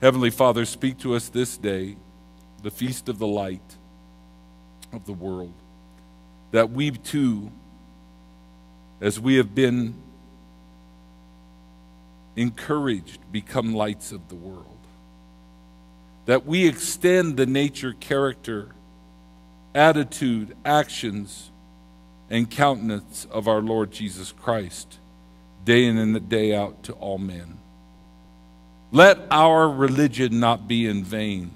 Heavenly Father, speak to us this day, the feast of the light of the world, that we too, as we have been encouraged, become lights of the world. That we extend the nature, character, attitude, actions, and countenance of our Lord Jesus Christ day in and day out to all men. Let our religion not be in vain.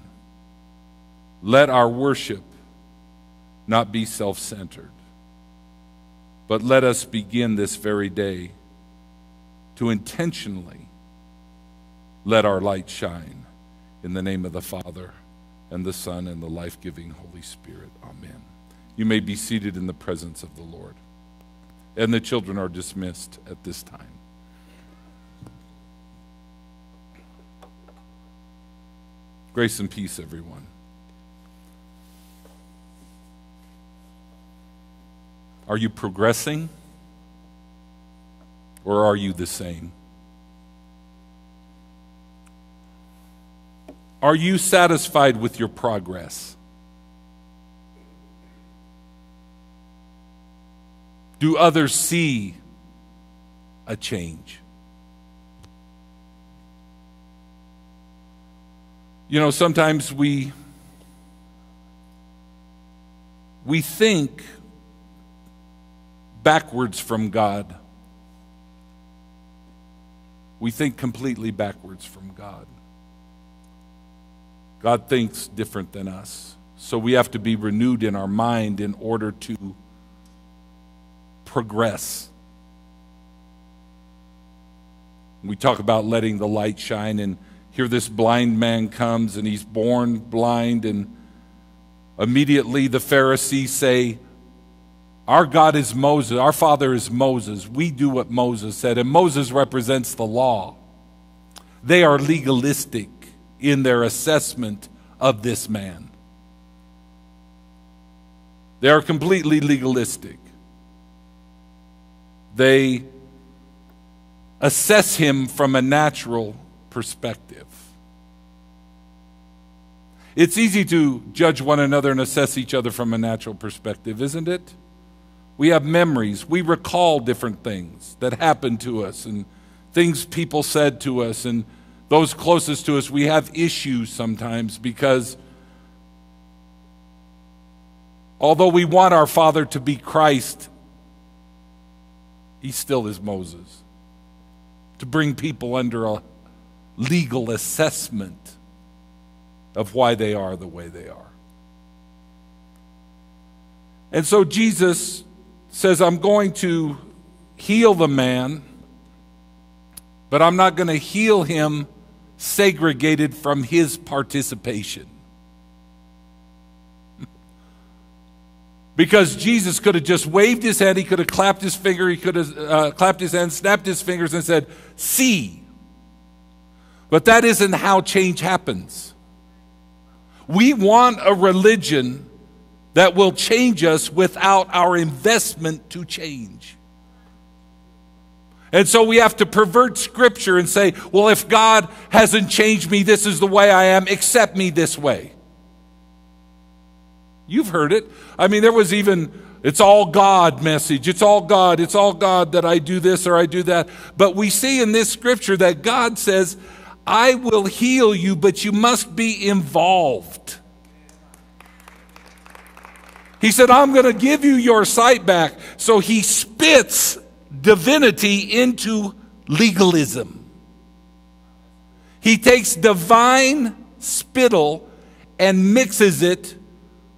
Let our worship not be self centered. But let us begin this very day to intentionally let our light shine in the name of the Father and the Son and the life giving Holy Spirit. Amen. You may be seated in the presence of the Lord. And the children are dismissed at this time. Grace and peace, everyone. Are you progressing? Or are you the same? Are you satisfied with your progress? Do others see a change? You know, sometimes we we think backwards from God. We think completely backwards from God. God thinks different than us. So we have to be renewed in our mind in order to progress. We talk about letting the light shine, and here this blind man comes, and he's born blind, and immediately the Pharisees say, Our God is Moses, our father is Moses. We do what Moses said, and Moses represents the law. They are legalistic in their assessment of this man. They are completely legalistic they assess him from a natural perspective. It's easy to judge one another and assess each other from a natural perspective, isn't it? We have memories. We recall different things that happened to us and things people said to us and those closest to us. We have issues sometimes because although we want our Father to be Christ, he still is Moses. To bring people under a legal assessment of why they are the way they are. And so Jesus says, I'm going to heal the man, but I'm not going to heal him segregated from his participation. Because Jesus could have just waved his hand, he could have clapped his finger, he could have uh, clapped his hand, snapped his fingers, and said, See. But that isn't how change happens. We want a religion that will change us without our investment to change. And so we have to pervert scripture and say, well, if God hasn't changed me, this is the way I am, accept me this way. You've heard it. I mean, there was even, it's all God message. It's all God. It's all God that I do this or I do that. But we see in this scripture that God says, I will heal you, but you must be involved. He said, I'm going to give you your sight back. So he spits divinity into legalism. He takes divine spittle and mixes it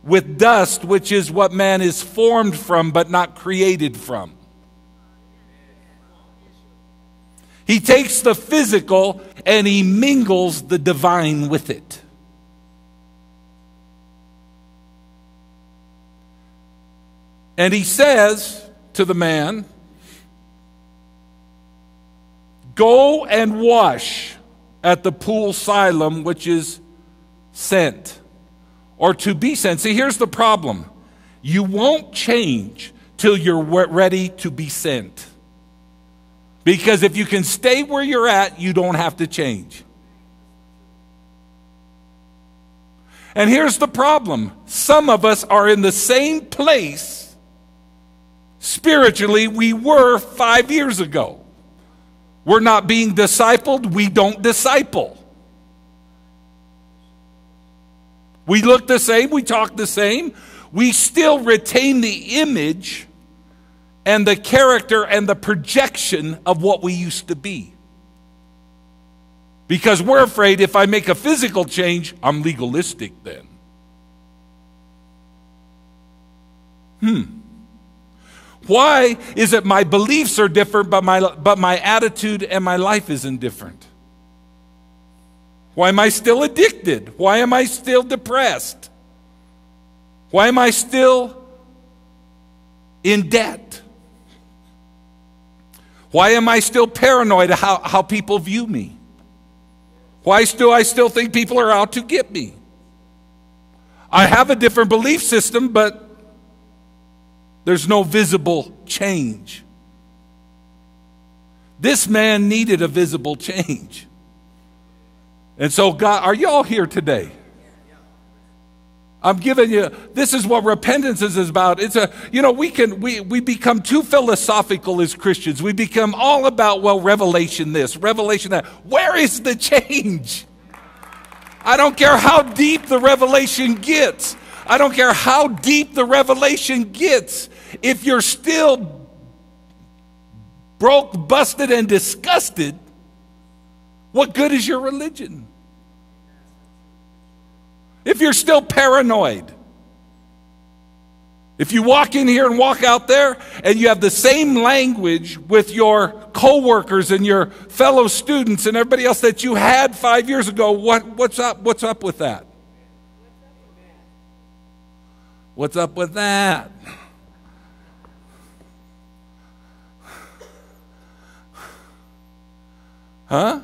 with dust, which is what man is formed from but not created from. He takes the physical and he mingles the divine with it. And he says to the man, Go and wash at the pool Siloam, which is sent or to be sent. See, here's the problem you won't change till you're ready to be sent. Because if you can stay where you're at, you don't have to change. And here's the problem some of us are in the same place spiritually we were five years ago. We're not being discipled, we don't disciple. We look the same, we talk the same, we still retain the image and the character and the projection of what we used to be. Because we're afraid if I make a physical change, I'm legalistic then. Hmm. Why is it my beliefs are different, but my, but my attitude and my life isn't different? Why am I still addicted? Why am I still depressed? Why am I still in debt? Why am I still paranoid how, how people view me? Why do I still think people are out to get me? I have a different belief system, but there's no visible change. This man needed a visible change. And so, God, are you all here today? I'm giving you, this is what repentance is about. It's a, you know, we can, we, we become too philosophical as Christians. We become all about, well, revelation this, revelation that. Where is the change? I don't care how deep the revelation gets. I don't care how deep the revelation gets. If you're still broke, busted, and disgusted, what good is your religion? If you're still paranoid. If you walk in here and walk out there and you have the same language with your coworkers and your fellow students and everybody else that you had five years ago, what, what's up? What's up with that? What's up with that? Huh?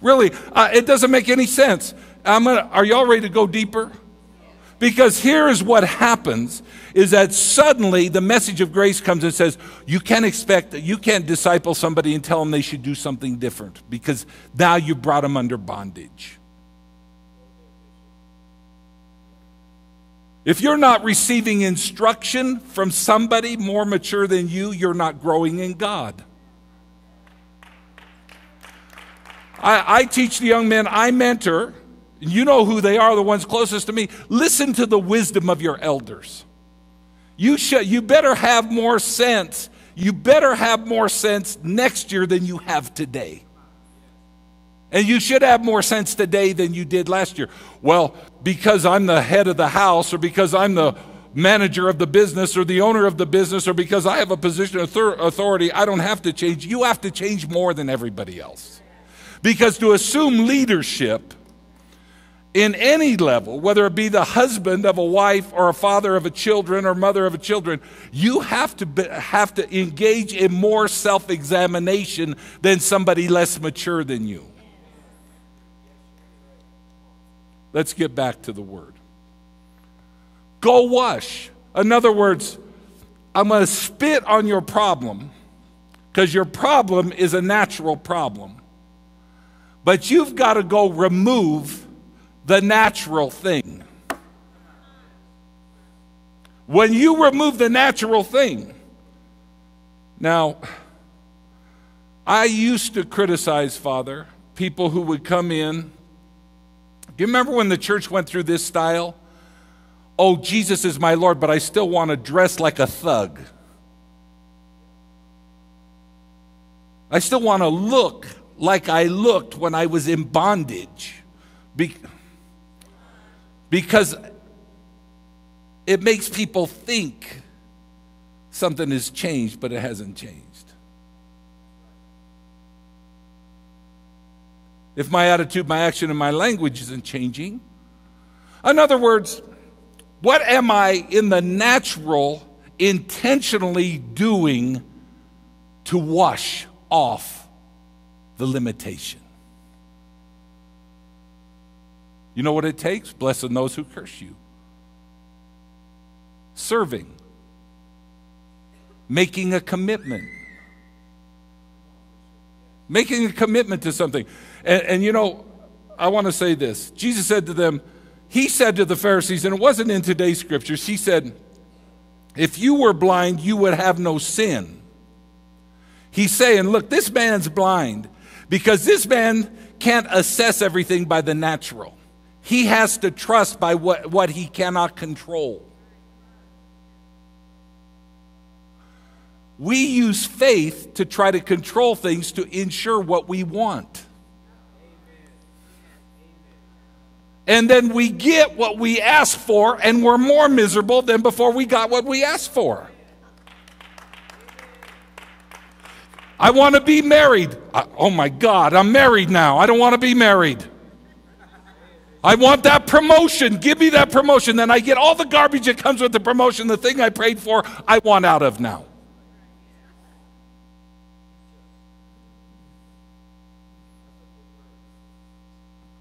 Really, uh, it doesn't make any sense. I'm gonna, are y'all ready to go deeper? Because here is what happens is that suddenly the message of grace comes and says, you can't expect, you can't disciple somebody and tell them they should do something different because now you brought them under bondage. If you're not receiving instruction from somebody more mature than you, you're not growing in God. I, I teach the young men I mentor you know who they are, the ones closest to me. Listen to the wisdom of your elders. You, should, you better have more sense. You better have more sense next year than you have today. And you should have more sense today than you did last year. Well, because I'm the head of the house, or because I'm the manager of the business, or the owner of the business, or because I have a position of authority, I don't have to change. You have to change more than everybody else. Because to assume leadership, in any level, whether it be the husband of a wife or a father of a children or mother of a children, you have to be, have to engage in more self-examination than somebody less mature than you. Let's get back to the word. Go wash. In other words, I'm going to spit on your problem because your problem is a natural problem. But you've got to go remove the natural thing. When you remove the natural thing, now, I used to criticize, Father, people who would come in. Do you remember when the church went through this style? Oh, Jesus is my Lord, but I still want to dress like a thug. I still want to look like I looked when I was in bondage. Be- because it makes people think something has changed, but it hasn't changed. If my attitude, my action, and my language isn't changing, in other words, what am I in the natural intentionally doing to wash off the limitation? You know what it takes? Blessing those who curse you. Serving. Making a commitment. Making a commitment to something. And, and you know, I want to say this. Jesus said to them, he said to the Pharisees, and it wasn't in today's scriptures, he said, If you were blind, you would have no sin. He's saying, Look, this man's blind because this man can't assess everything by the natural. He has to trust by what, what he cannot control. We use faith to try to control things to ensure what we want. And then we get what we ask for, and we're more miserable than before we got what we asked for. I want to be married. I, oh my God, I'm married now. I don't want to be married. I want that promotion. Give me that promotion. Then I get all the garbage that comes with the promotion, the thing I prayed for, I want out of now.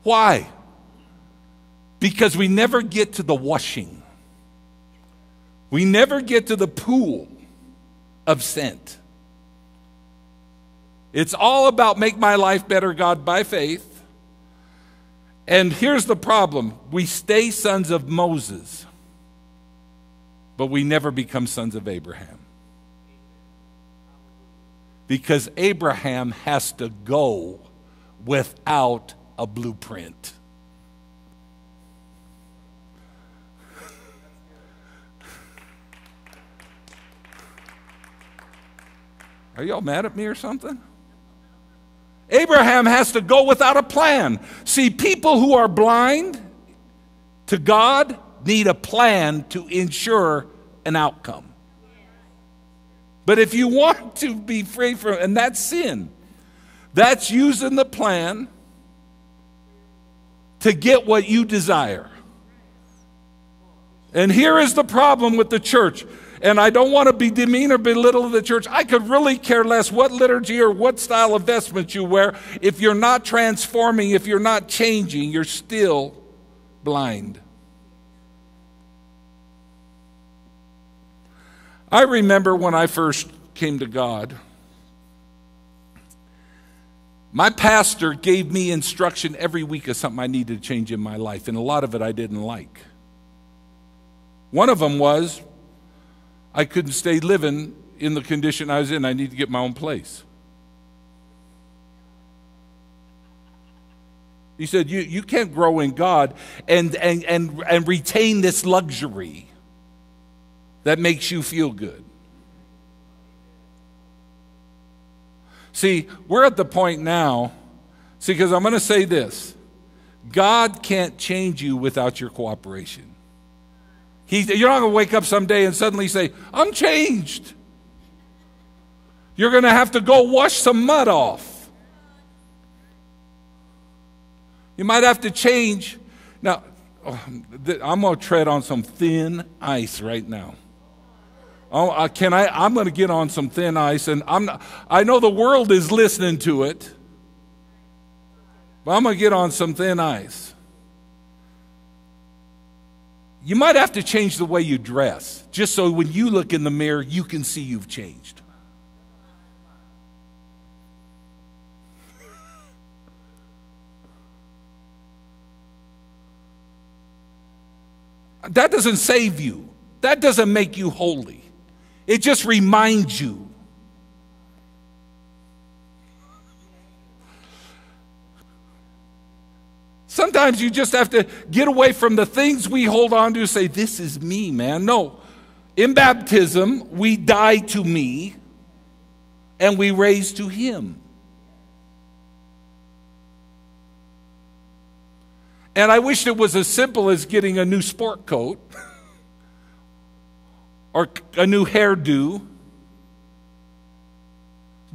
Why? Because we never get to the washing. We never get to the pool of sent. It's all about make my life better, God, by faith. And here's the problem we stay sons of Moses, but we never become sons of Abraham. Because Abraham has to go without a blueprint. Are y'all mad at me or something? Abraham has to go without a plan. See, people who are blind to God need a plan to ensure an outcome. But if you want to be free from, and that's sin, that's using the plan to get what you desire. And here is the problem with the church and I don't want to be demean or belittle the church. I could really care less what liturgy or what style of vestment you wear. If you're not transforming, if you're not changing, you're still blind. I remember when I first came to God, my pastor gave me instruction every week of something I needed to change in my life, and a lot of it I didn't like. One of them was I couldn't stay living in the condition I was in. I need to get my own place. He said, You, you can't grow in God and, and, and, and retain this luxury that makes you feel good. See, we're at the point now, see, because I'm going to say this God can't change you without your cooperation. He's, you're not going to wake up someday and suddenly say, I'm changed. You're going to have to go wash some mud off. You might have to change. Now, oh, I'm going to tread on some thin ice right now. Oh, can I? I'm going to get on some thin ice, and I'm. Not, I know the world is listening to it, but I'm going to get on some thin ice. You might have to change the way you dress, just so when you look in the mirror, you can see you've changed. That doesn't save you. That doesn't make you holy. It just reminds you Sometimes you just have to get away from the things we hold on to say, This is me, man. No. In baptism, we die to me and we raise to him. And I wish it was as simple as getting a new sport coat or a new hairdo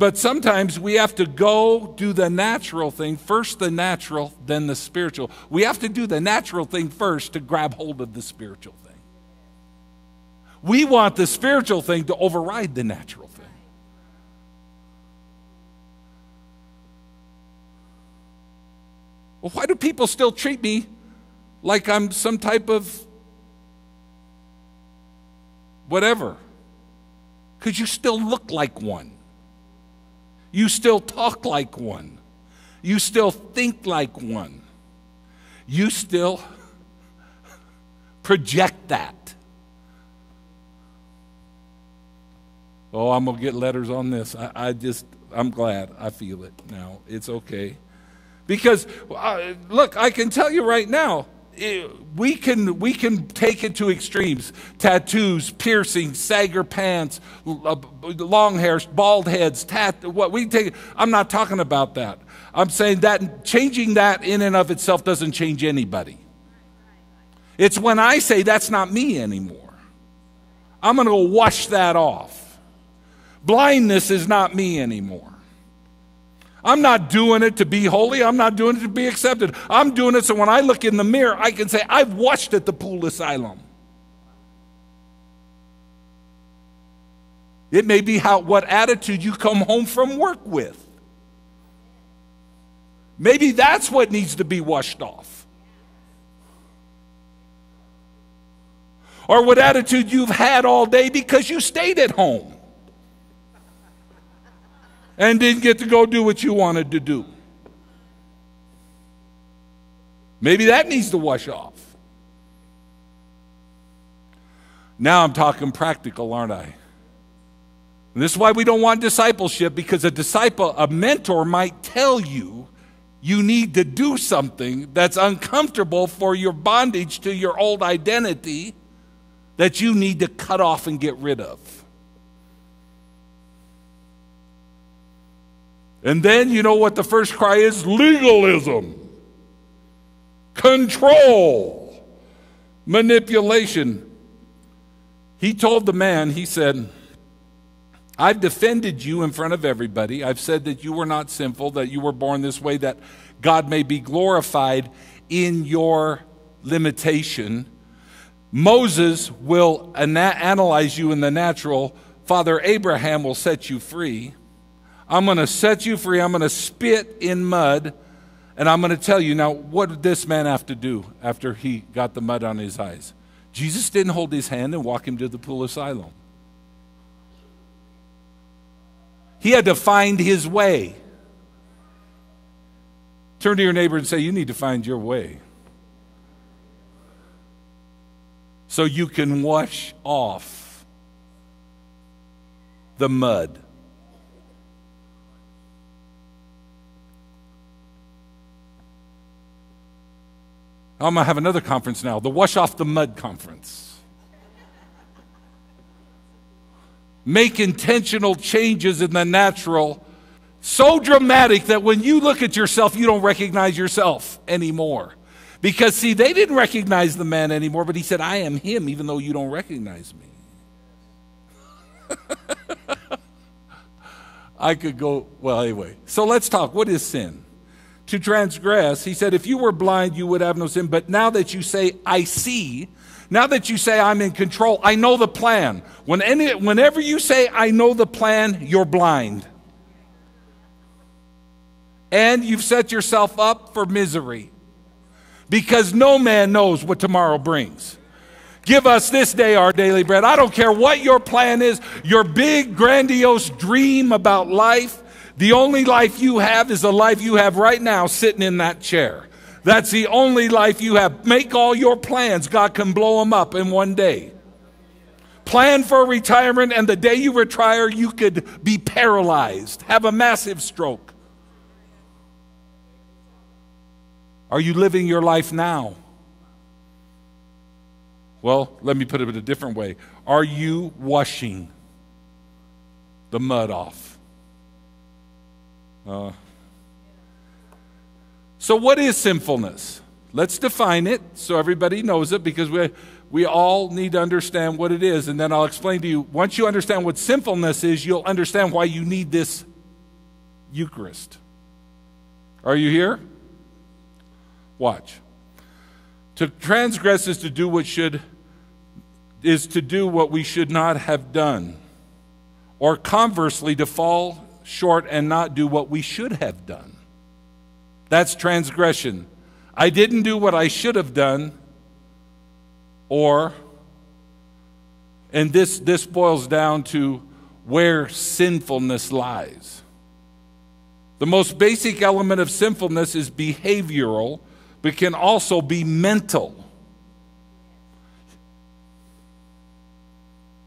but sometimes we have to go do the natural thing, first the natural, then the spiritual. We have to do the natural thing first to grab hold of the spiritual thing. We want the spiritual thing to override the natural thing. Well, why do people still treat me like I'm some type of whatever? Because you still look like one. You still talk like one. You still think like one. You still project that. Oh, I'm going to get letters on this. I, I, just, I'm glad. I feel it now. It's okay. Because, uh, look, I can tell you right now, it, we can, we can take it to extremes tattoos, piercings, sagger pants, uh, long hairs, bald heads, tat, what we take. I'm not talking about that. I'm saying that changing that in and of itself doesn't change anybody. It's when I say that's not me anymore. I'm going to wash that off. Blindness is not me anymore. I'm not doing it to be holy. I'm not doing it to be accepted. I'm doing it so when I look in the mirror, I can say, I've washed at the pool Siloam. It may be how, what attitude you come home from work with. Maybe that's what needs to be washed off. Or what attitude you've had all day because you stayed at home and didn't get to go do what you wanted to do. Maybe that needs to wash off. Now I'm talking practical, aren't I? And this is why we don't want discipleship because a disciple, a mentor might tell you you need to do something that's uncomfortable for your bondage to your old identity that you need to cut off and get rid of. And then you know what the first cry is? Legalism, control, manipulation. He told the man, he said, I've defended you in front of everybody. I've said that you were not sinful, that you were born this way, that God may be glorified in your limitation. Moses will ana- analyze you in the natural. Father Abraham will set you free. I'm going to set you free. I'm going to spit in mud. And I'm going to tell you now, what did this man have to do after he got the mud on his eyes? Jesus didn't hold his hand and walk him to the pool of Siloam. He had to find his way. Turn to your neighbor and say, You need to find your way. So you can wash off the mud. I'm going to have another conference now, the Wash Off the Mud Conference. Make intentional changes in the natural so dramatic that when you look at yourself, you don't recognize yourself anymore. Because, see, they didn't recognize the man anymore, but he said, I am him, even though you don't recognize me. I could go, well, anyway. So let's talk. What is sin? To transgress. He said, If you were blind, you would have no sin. But now that you say, I see, now that you say, I'm in control, I know the plan. When any, whenever you say, I know the plan, you're blind. And you've set yourself up for misery because no man knows what tomorrow brings. Give us this day our daily bread. I don't care what your plan is, your big, grandiose dream about life. The only life you have is the life you have right now sitting in that chair. That's the only life you have. Make all your plans. God can blow them up in one day. Plan for retirement, and the day you retire, you could be paralyzed, have a massive stroke. Are you living your life now? Well, let me put it in a different way. Are you washing the mud off? Uh, so, what is sinfulness? Let's define it so everybody knows it because we, we all need to understand what it is. And then I'll explain to you. Once you understand what sinfulness is, you'll understand why you need this Eucharist. Are you here? Watch. To transgress is to do what should is to do what we should not have done. Or conversely, to fall short and not do what we should have done. That's transgression. I didn't do what I should have done, or, and this, this boils down to where sinfulness lies. The most basic element of sinfulness is behavioral, but can also be mental.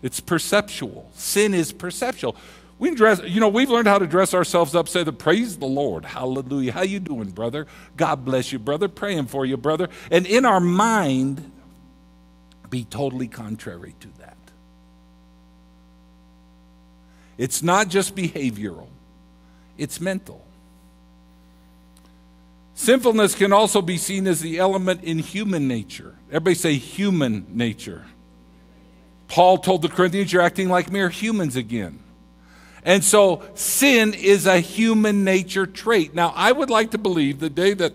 It's perceptual. Sin is perceptual. We dress, you know, we've learned how to dress ourselves up, say the praise the Lord. Hallelujah. How you doing, brother? God bless you, brother. Praying for you, brother. And in our mind, be totally contrary to that. It's not just behavioral, it's mental. Sinfulness can also be seen as the element in human nature. Everybody say human nature. Paul told the Corinthians, You're acting like mere humans again. And so sin is a human nature trait. Now, I would like to believe the day that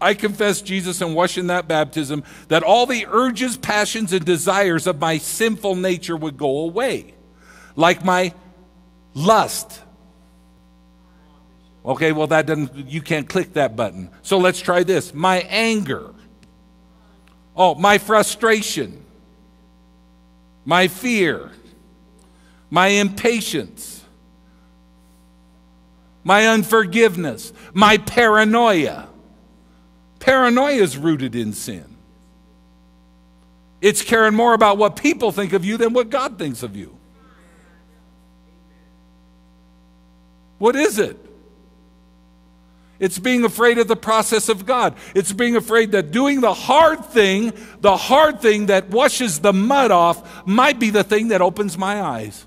I confess Jesus and wash in that baptism, that all the urges, passions, and desires of my sinful nature would go away. Like my lust. Okay, well, that doesn't, you can't click that button. So let's try this. My anger. Oh, my frustration. My fear. My impatience my unforgiveness, my paranoia. Paranoia is rooted in sin. It's caring more about what people think of you than what God thinks of you. What is it? It's being afraid of the process of God. It's being afraid that doing the hard thing, the hard thing that washes the mud off, might be the thing that opens my eyes.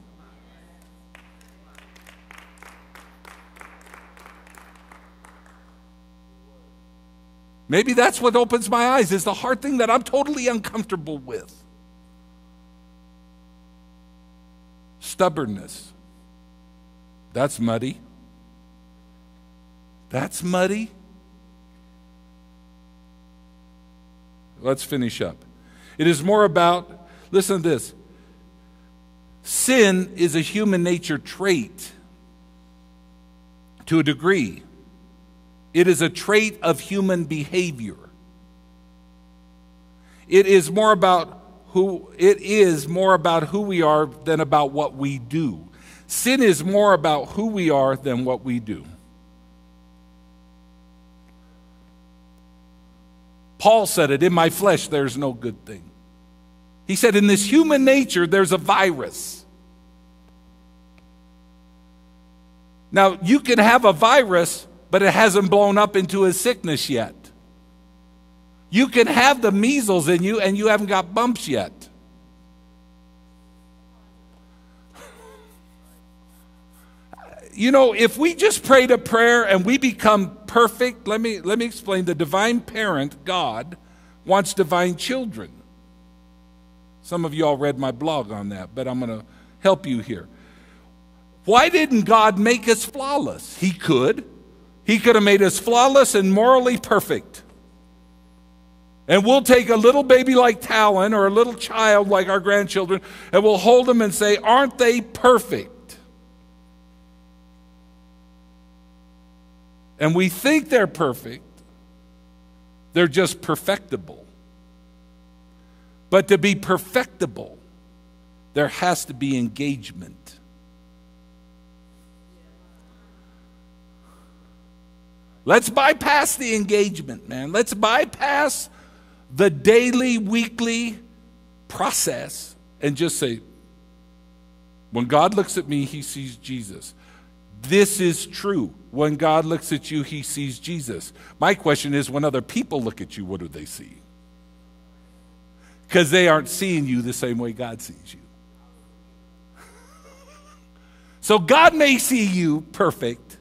Maybe that's what opens my eyes is the hard thing that I'm totally uncomfortable with. Stubbornness. That's muddy. That's muddy. Let's finish up. It is more about, listen to this. Sin is a human nature trait to a degree. It is a trait of human behavior. It is more about who it is more about who we are than about what we do. Sin is more about who we are than what we do. Paul said it, in my flesh there's no good thing. He said, in this human nature there's a virus. Now, you can have a virus but it hasn't blown up into a sickness yet. You can have the measles in you and you haven't got bumps yet. You know, if we just prayed a prayer and we become perfect, let me, let me explain. The divine parent, God, wants divine children. Some of you all read my blog on that, but I'm going to help you here. Why didn't God make us flawless? He could. He could have made us flawless and morally perfect. And we'll take a little baby like Talon or a little child like our grandchildren and we'll hold them and say, Aren't they perfect? And we think they're perfect, they're just perfectible. But to be perfectible, there has to be engagement. Let's bypass the engagement, man. Let's bypass the daily, weekly process and just say, when God looks at me, he sees Jesus. This is true. When God looks at you, he sees Jesus. My question is when other people look at you, what do they see? Because they aren't seeing you the same way God sees you. so God may see you perfect,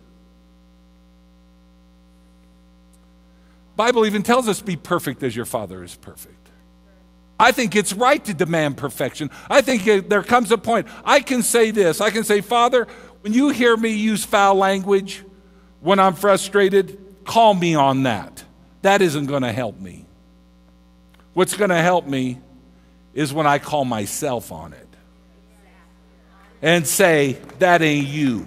Bible even tells us be perfect as your father is perfect. I think it's right to demand perfection. I think there comes a point I can say this. I can say, "Father, when you hear me use foul language when I'm frustrated, call me on that. That isn't going to help me. What's going to help me is when I call myself on it and say, That ain't you.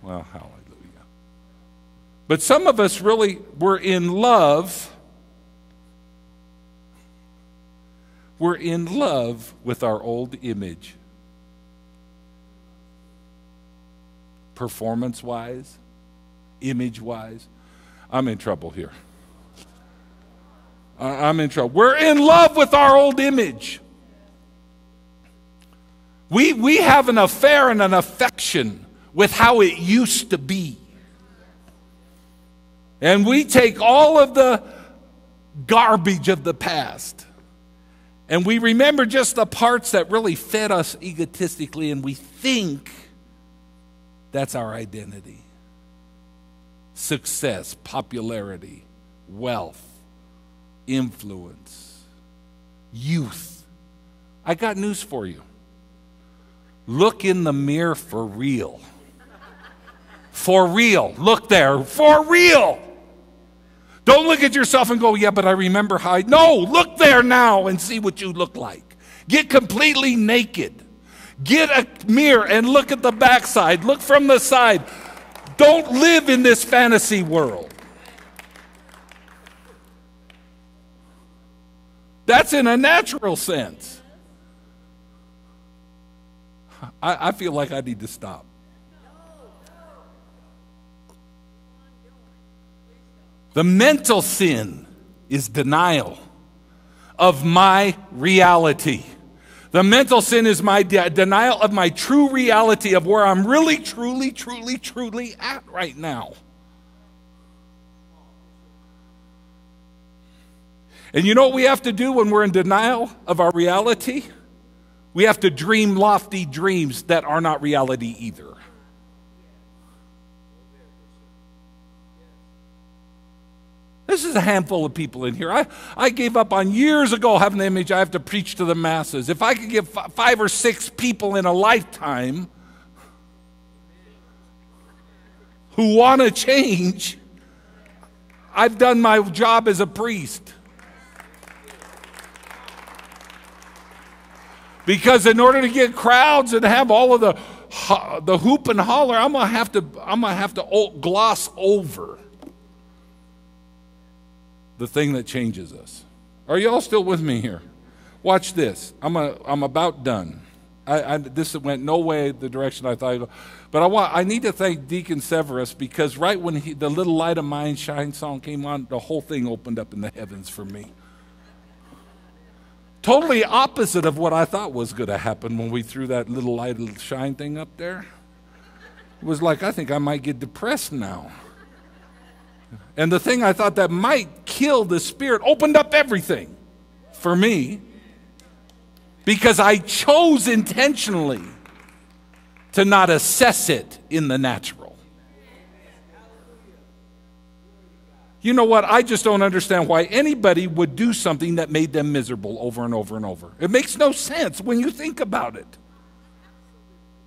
Well, how but some of us really were in love. We're in love with our old image. Performance wise, image wise. I'm in trouble here. I'm in trouble. We're in love with our old image. We, we have an affair and an affection with how it used to be. And we take all of the garbage of the past and we remember just the parts that really fed us egotistically, and we think that's our identity success, popularity, wealth, influence, youth. I got news for you. Look in the mirror for real. For real. Look there. For real. Don't look at yourself and go, yeah, but I remember how. I... No, look there now and see what you look like. Get completely naked. Get a mirror and look at the backside. Look from the side. Don't live in this fantasy world. That's in a natural sense. I, I feel like I need to stop. The mental sin is denial of my reality. The mental sin is my de- denial of my true reality of where I'm really, truly, truly, truly at right now. And you know what we have to do when we're in denial of our reality? We have to dream lofty dreams that are not reality either. This is a handful of people in here. I, I gave up on years ago having the image I have to preach to the masses. If I could get f- five or six people in a lifetime who want to change, I've done my job as a priest. Because in order to get crowds and have all of the, the hoop and holler, I'm gonna have to, I'm gonna have to gloss over the thing that changes us. Are you all still with me here? Watch this. I'm, a, I'm about done. I, I, this went no way the direction I thought. Go. But I want. I need to thank Deacon Severus because right when he, the little light of mine shine song came on, the whole thing opened up in the heavens for me. Totally opposite of what I thought was going to happen when we threw that little light of shine thing up there. It was like I think I might get depressed now. And the thing I thought that might kill the spirit opened up everything for me because I chose intentionally to not assess it in the natural. You know what? I just don't understand why anybody would do something that made them miserable over and over and over. It makes no sense when you think about it.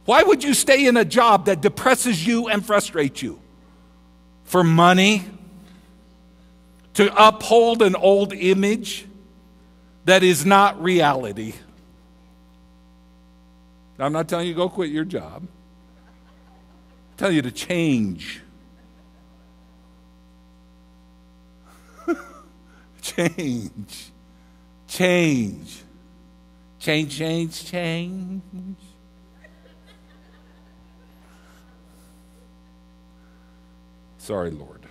Why would you stay in a job that depresses you and frustrates you? For money? to uphold an old image that is not reality. I'm not telling you go quit your job. I'm telling you to change. change. Change. Change, change, change. Sorry, Lord.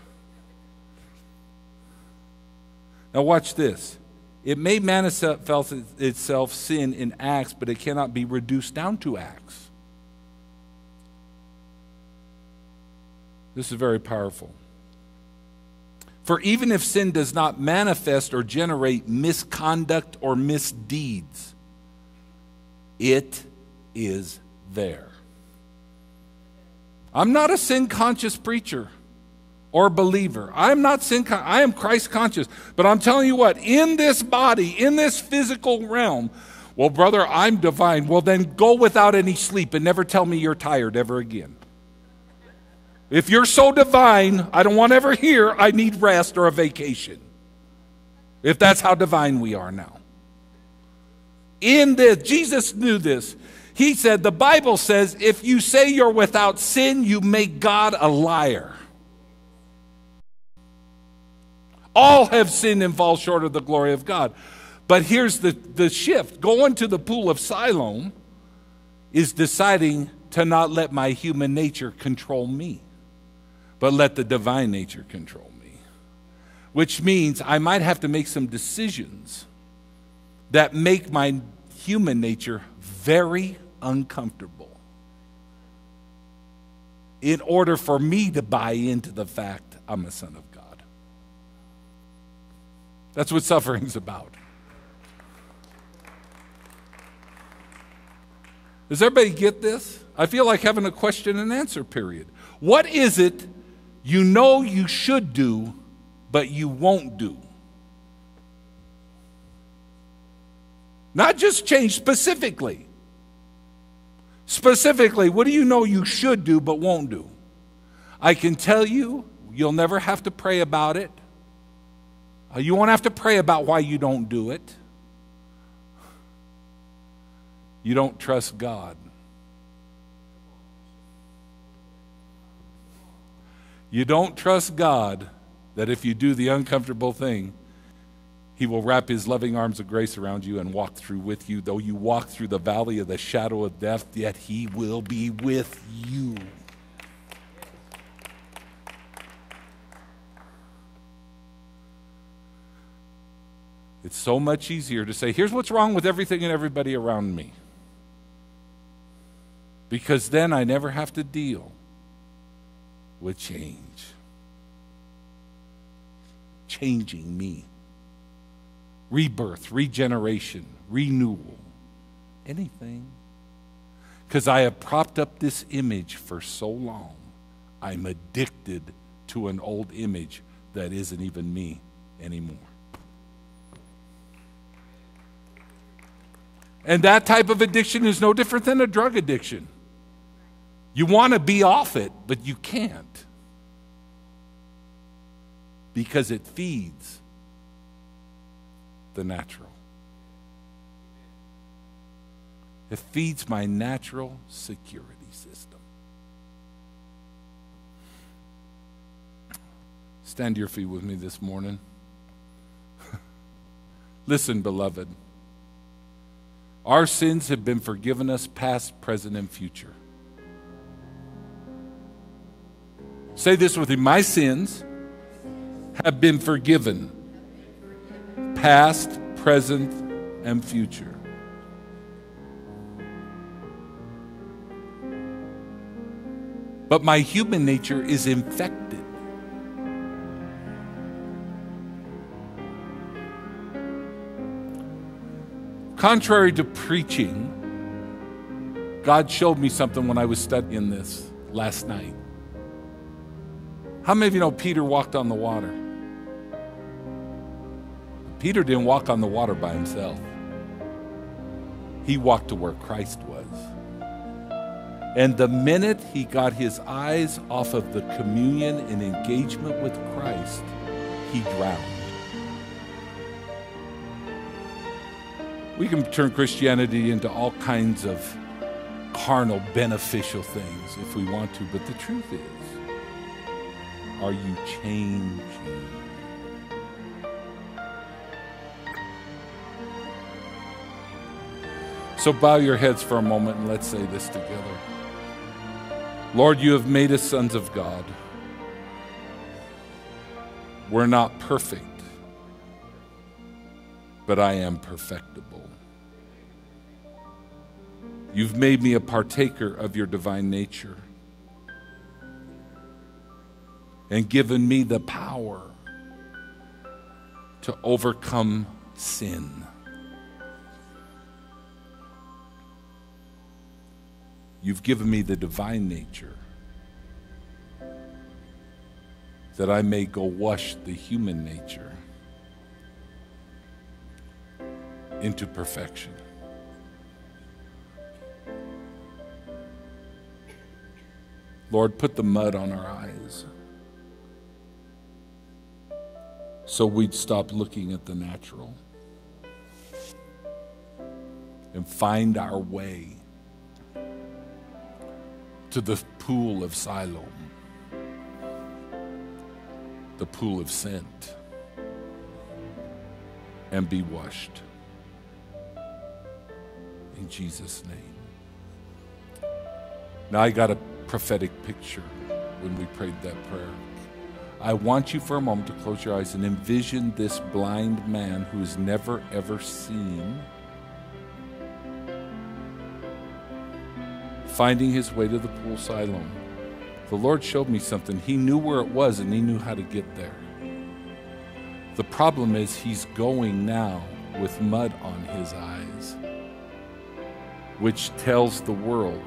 Now, watch this. It may manifest itself sin in acts, but it cannot be reduced down to acts. This is very powerful. For even if sin does not manifest or generate misconduct or misdeeds, it is there. I'm not a sin conscious preacher or believer. I'm not sin con- I am Christ conscious. But I'm telling you what, in this body, in this physical realm, well, brother, I'm divine. Well, then go without any sleep and never tell me you're tired ever again. If you're so divine, I don't want to ever hear I need rest or a vacation. If that's how divine we are now. In this, Jesus knew this. He said, the Bible says, if you say you're without sin, you make God a liar. All have sinned and fall short of the glory of God. But here's the, the shift going to the pool of Siloam is deciding to not let my human nature control me, but let the divine nature control me. Which means I might have to make some decisions that make my human nature very uncomfortable in order for me to buy into the fact I'm a son of God. That's what suffering's about. Does everybody get this? I feel like having a question and answer period. What is it you know you should do, but you won't do? Not just change specifically. Specifically, what do you know you should do but won't do? I can tell you, you'll never have to pray about it. Uh, you won't have to pray about why you don't do it. You don't trust God. You don't trust God that if you do the uncomfortable thing, He will wrap His loving arms of grace around you and walk through with you. Though you walk through the valley of the shadow of death, yet He will be with you. It's so much easier to say, here's what's wrong with everything and everybody around me. Because then I never have to deal with change. Changing me. Rebirth, regeneration, renewal, anything. Because I have propped up this image for so long, I'm addicted to an old image that isn't even me anymore. And that type of addiction is no different than a drug addiction. You want to be off it, but you can't because it feeds the natural. It feeds my natural security system. Stand to your feet with me this morning. Listen, beloved. Our sins have been forgiven us, past, present, and future. Say this with me My sins have been forgiven, past, present, and future. But my human nature is infected. Contrary to preaching, God showed me something when I was studying this last night. How many of you know Peter walked on the water? Peter didn't walk on the water by himself. He walked to where Christ was. And the minute he got his eyes off of the communion and engagement with Christ, he drowned. We can turn Christianity into all kinds of carnal, beneficial things if we want to, but the truth is, are you changing? So bow your heads for a moment and let's say this together. Lord, you have made us sons of God. We're not perfect, but I am perfectible. You've made me a partaker of your divine nature and given me the power to overcome sin. You've given me the divine nature that I may go wash the human nature into perfection. Lord, put the mud on our eyes so we'd stop looking at the natural and find our way to the pool of Siloam, the pool of sent, and be washed. Jesus' name. Now I got a prophetic picture when we prayed that prayer. I want you for a moment to close your eyes and envision this blind man who has never ever seen finding his way to the pool Siloam. The Lord showed me something. He knew where it was and he knew how to get there. The problem is he's going now with mud on his eyes, which tells the world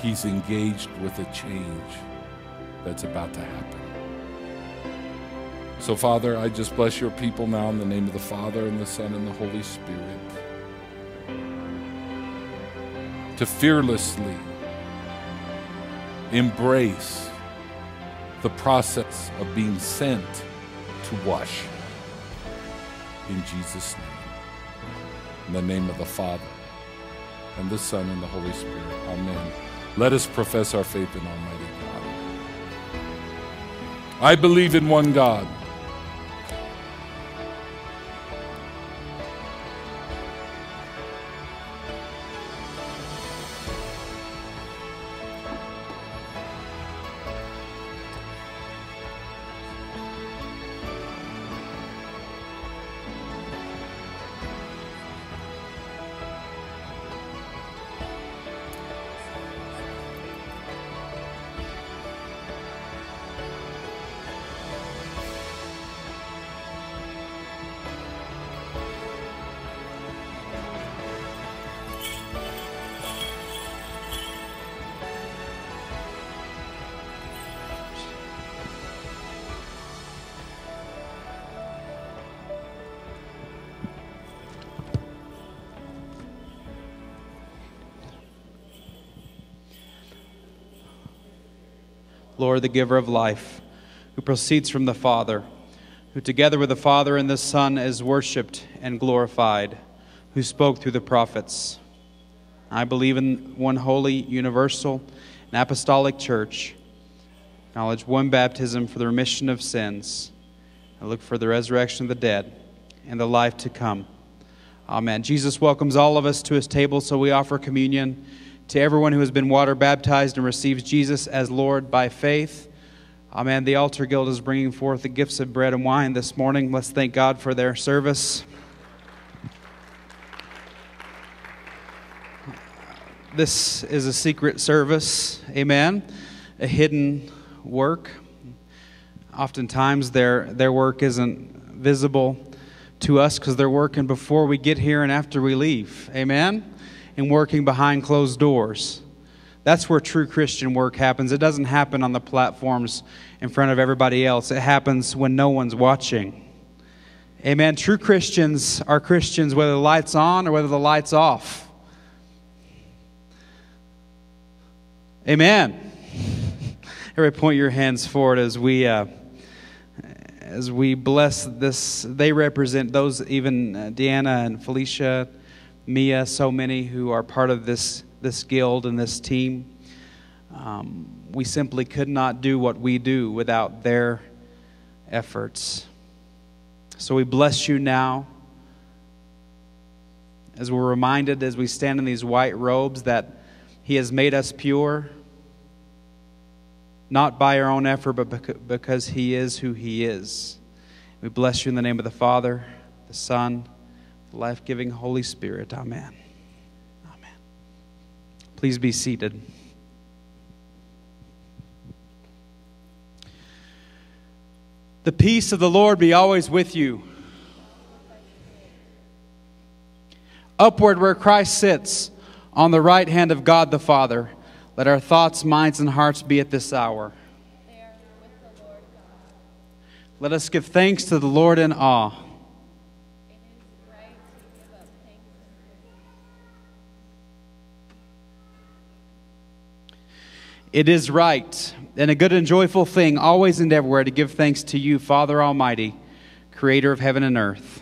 he's engaged with a change that's about to happen. So, Father, I just bless your people now in the name of the Father, and the Son, and the Holy Spirit. To fearlessly embrace the process of being sent to wash. In Jesus' name. In the name of the Father, and the Son, and the Holy Spirit. Amen. Let us profess our faith in Almighty God. I believe in one God. Lord, the giver of life, who proceeds from the Father, who together with the Father and the Son is worshiped and glorified, who spoke through the prophets. I believe in one holy, universal, and apostolic church. Acknowledge one baptism for the remission of sins. I look for the resurrection of the dead and the life to come. Amen. Jesus welcomes all of us to his table, so we offer communion to everyone who has been water baptized and receives Jesus as Lord by faith. Amen. The Altar Guild is bringing forth the gifts of bread and wine this morning. Let's thank God for their service. This is a secret service. Amen. A hidden work. Oftentimes, their, their work isn't visible to us because they're working before we get here and after we leave. Amen and working behind closed doors. That's where true Christian work happens. It doesn't happen on the platforms in front of everybody else, it happens when no one's watching. Amen. True Christians are Christians whether the light's on or whether the light's off. Amen. Everybody point your hands forward as we uh, as we bless this. They represent those, even uh, Deanna and Felicia Mia, so many who are part of this, this guild and this team. Um, we simply could not do what we do without their efforts. So we bless you now as we're reminded as we stand in these white robes that He has made us pure, not by our own effort, but because He is who He is. We bless you in the name of the Father, the Son, life giving Holy Spirit. Amen. Amen. Please be seated. The peace of the Lord be always with you. Upward where Christ sits, on the right hand of God the Father, let our thoughts, minds, and hearts be at this hour. Let us give thanks to the Lord in awe. It is right and a good and joyful thing, always and everywhere, to give thanks to you, Father Almighty, creator of heaven and earth.